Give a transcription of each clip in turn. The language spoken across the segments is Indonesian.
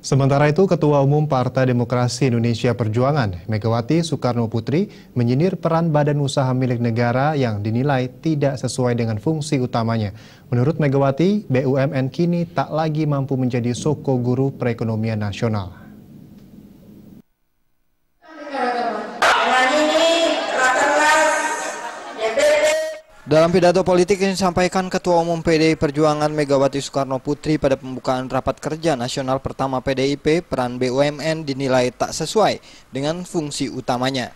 Sementara itu, Ketua Umum Partai Demokrasi Indonesia Perjuangan, Megawati Soekarno Putri, menyindir peran badan usaha milik negara yang dinilai tidak sesuai dengan fungsi utamanya. Menurut Megawati, BUMN kini tak lagi mampu menjadi soko guru perekonomian nasional. Dalam pidato politik yang disampaikan Ketua Umum PDI Perjuangan Megawati Soekarno Putri pada pembukaan rapat kerja nasional pertama PDIP, peran BUMN dinilai tak sesuai dengan fungsi utamanya.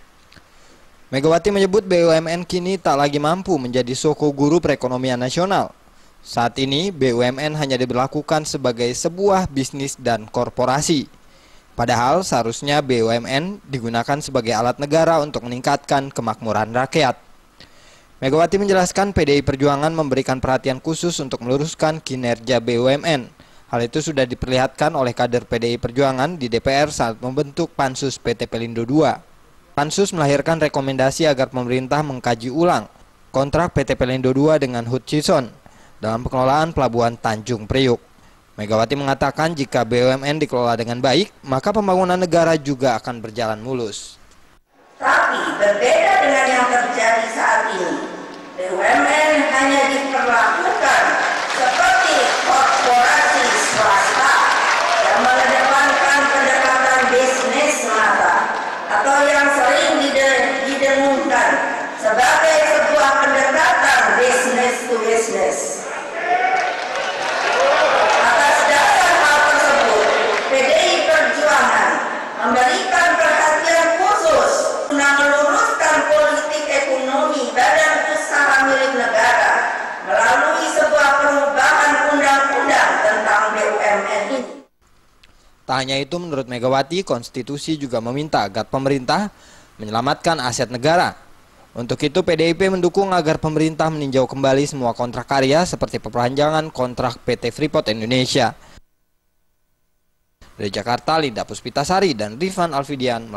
Megawati menyebut BUMN kini tak lagi mampu menjadi soko guru perekonomian nasional. Saat ini BUMN hanya diberlakukan sebagai sebuah bisnis dan korporasi. Padahal seharusnya BUMN digunakan sebagai alat negara untuk meningkatkan kemakmuran rakyat. Megawati menjelaskan PDI Perjuangan memberikan perhatian khusus untuk meluruskan kinerja BUMN. Hal itu sudah diperlihatkan oleh kader PDI Perjuangan di DPR saat membentuk Pansus PT Pelindo II. Pansus melahirkan rekomendasi agar pemerintah mengkaji ulang kontrak PT Pelindo II dengan Hutchison dalam pengelolaan pelabuhan Tanjung Priuk. Megawati mengatakan jika BUMN dikelola dengan baik, maka pembangunan negara juga akan berjalan mulus. Tapi berbeda dengan yang terjadi saat ini, BUMN hanya diperlakukan seperti korporasi swasta yang mengedepankan pendekatan bisnis semata atau yang sering didengungkan sebagai sebuah pendekatan bisnis to bisnis. Atas dasar hal tersebut, PDI Perjuangan memberikan perhatian khusus guna meluruskan politik ekonomi badan milik negara melalui sebuah perubahan undang-undang tentang BUMN ini. Tak hanya itu, menurut Megawati, konstitusi juga meminta agar pemerintah menyelamatkan aset negara. Untuk itu, PDIP mendukung agar pemerintah meninjau kembali semua kontrak karya seperti perpanjangan kontrak PT Freeport Indonesia. Dari Jakarta, Linda Puspitasari dan Rifan Alfidian